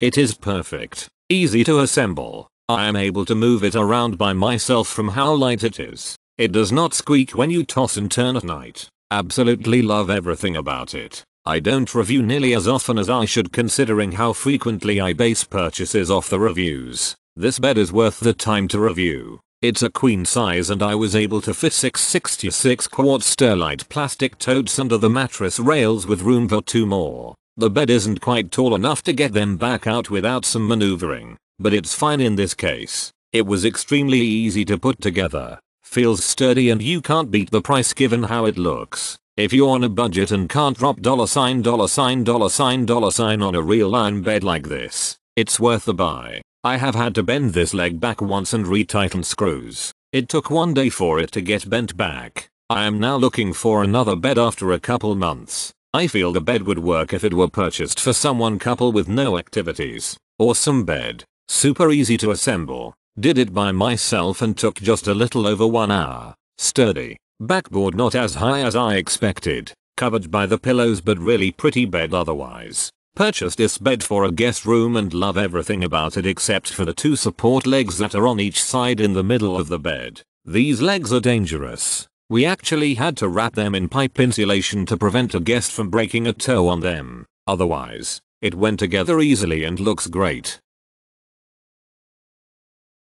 It is perfect, easy to assemble. I am able to move it around by myself from how light it is. It does not squeak when you toss and turn at night. Absolutely love everything about it. I don't review nearly as often as I should considering how frequently I base purchases off the reviews. This bed is worth the time to review. It's a queen size and I was able to fit 666 quartz sterlite plastic totes under the mattress rails with room for two more. The bed isn't quite tall enough to get them back out without some maneuvering, but it's fine in this case. It was extremely easy to put together, feels sturdy and you can't beat the price given how it looks. If you're on a budget and can't drop dollar sign dollar sign dollar sign dollar sign on a real iron bed like this, it's worth the buy. I have had to bend this leg back once and retighten screws. It took one day for it to get bent back. I am now looking for another bed after a couple months. I feel the bed would work if it were purchased for someone couple with no activities. Awesome bed. Super easy to assemble. Did it by myself and took just a little over one hour. Sturdy. Backboard not as high as I expected. Covered by the pillows but really pretty bed otherwise. Purchased this bed for a guest room and love everything about it except for the two support legs that are on each side in the middle of the bed. These legs are dangerous. We actually had to wrap them in pipe insulation to prevent a guest from breaking a toe on them. Otherwise, it went together easily and looks great.